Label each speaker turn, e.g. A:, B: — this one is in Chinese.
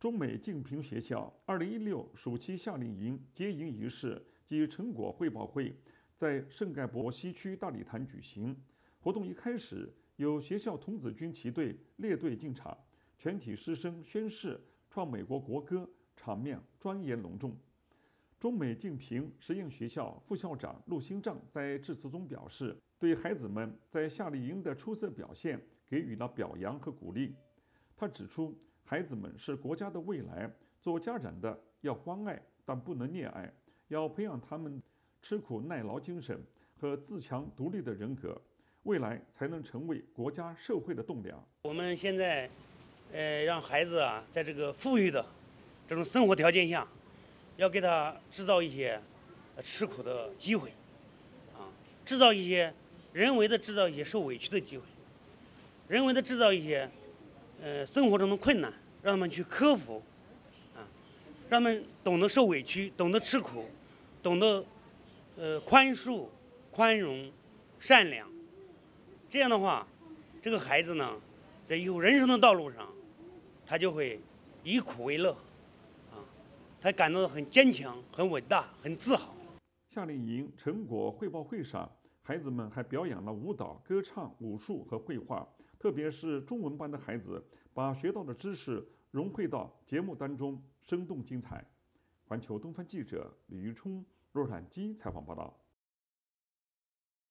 A: 中美竞平学校2016暑期夏令营结营仪式及成果汇报会在圣盖博西区大礼堂举行。活动一开始，有学校童子军旗队列队进场，全体师生宣誓创美国国歌，场面庄严隆重。中美竞平实验学校副校长陆新丈在致辞中表示，对孩子们在夏令营的出色表现给予了表扬和鼓励。他指出。孩子们是国家的未来，做家长的要关爱，但不能溺爱，要培养他们吃苦耐劳精神和自强独立的人格，未来才能成为国家社会的栋梁。
B: 我们现在，呃，让孩子啊，在这个富裕的这种生活条件下，要给他制造一些吃苦的机会，啊，制造一些人为的制造一些受委屈的机会，人为的制造一些。呃，生活中的困难，让他们去克服，啊，让他们懂得受委屈，懂得吃苦，懂得呃宽恕、宽容、善良。这样的话，这个孩子呢，在以后人生的道路上，他就会以苦为乐，啊，他感到很坚强、很伟大、很自豪。
A: 夏令营成果汇报会上，孩子们还表演了舞蹈、歌唱、武术和绘画。特别是中文班的孩子，把学到的知识融汇到节目当中，生动精彩。环球东方记者李玉冲、洛杉矶采访报道。